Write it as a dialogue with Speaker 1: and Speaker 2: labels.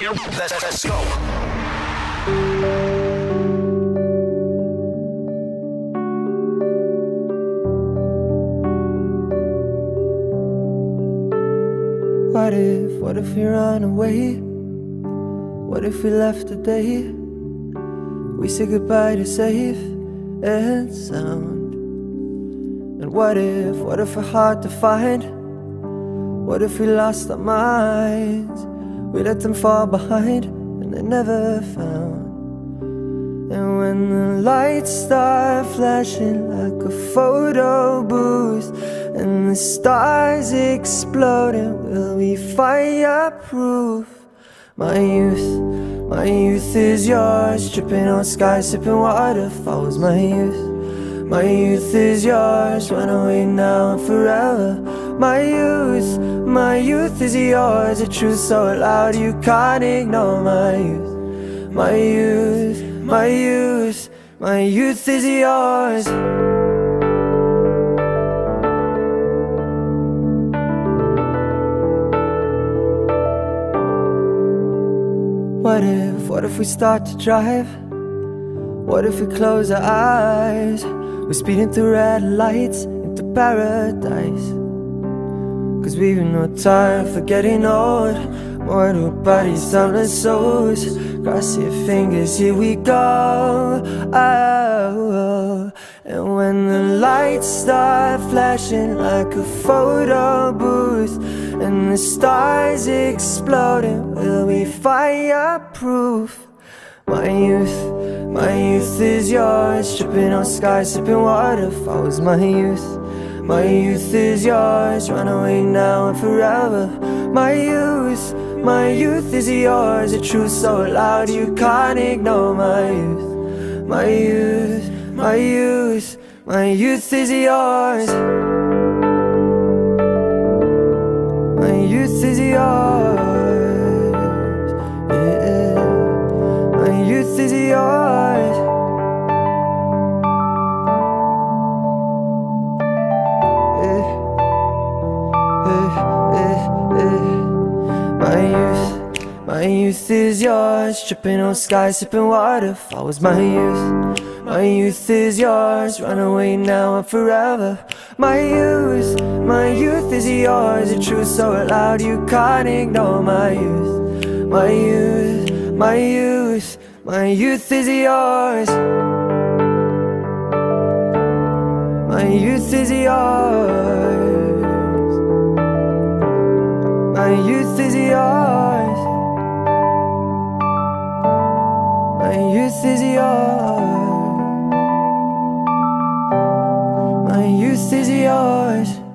Speaker 1: Let's, go.
Speaker 2: What if, what if we run away? What if we left today? We say goodbye to safe and sound. And what if, what if we're hard to find? What if we lost our minds? We let them fall behind and they never found. And when the lights start flashing like a photo booth And the stars exploding, will we fireproof? My youth, my youth is yours Tripping on skies, sipping waterfalls My youth, my youth is yours Run away now and forever My youth, my youth is yours A truth so loud you can't ignore My youth, my youth my youth, my youth is yours. What if, what if we start to drive? What if we close our eyes? We're speeding through red lights into paradise. Cause we've no time for getting old. Mortal bodies, timeless souls. Cross your fingers, here we go. Oh, and when the lights start flashing like a photo booth, and the stars exploding, will we fireproof? My youth, my youth is yours, tripping on skies, sipping waterfalls. My youth, my youth is yours, run away now and forever. My youth. My youth is yours, a truth so loud you can't ignore my youth. My youth, my youth, my youth is yours. My youth is yours. Yeah. My youth is yours. Eh, eh, eh. My youth, my youth is yours Tripping on skies, sipping waterfalls. My youth, my youth is yours Run away now and forever. My youth, my youth is yours A truth so loud you can't ignore My youth, my youth, my youth My youth is yours. My youth is yours my youth is yours. My youth is yours. My youth is yours.